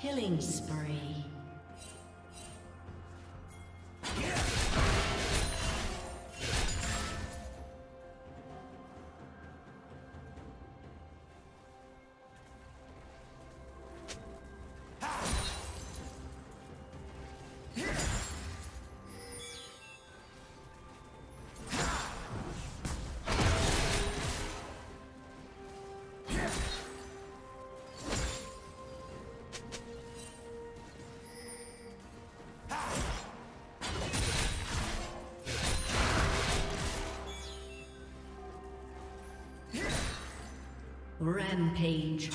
Killing spree. Rampage.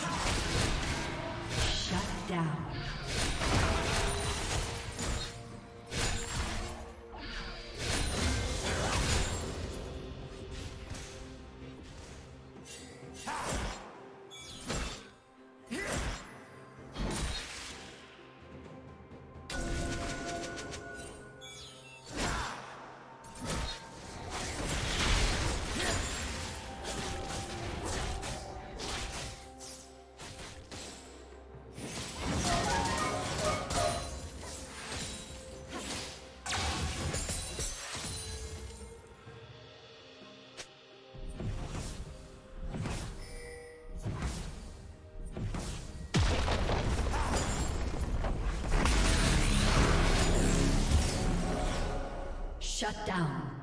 Shut down. Shut down.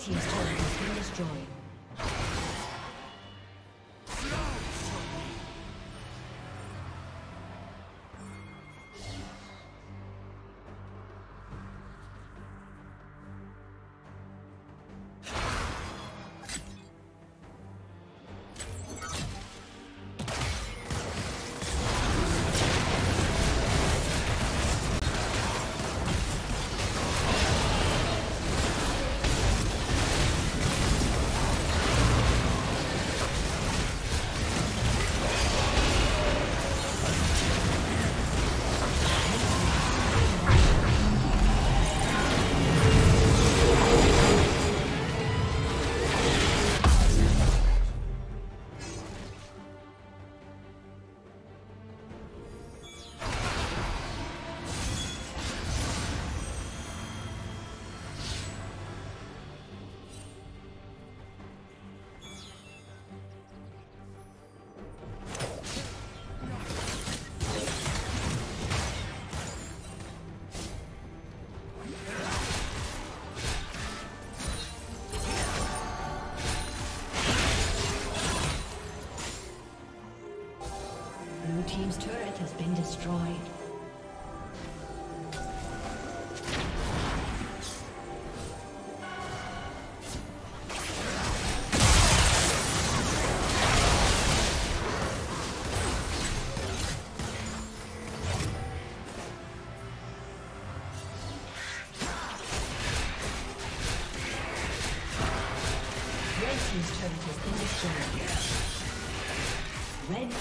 Team's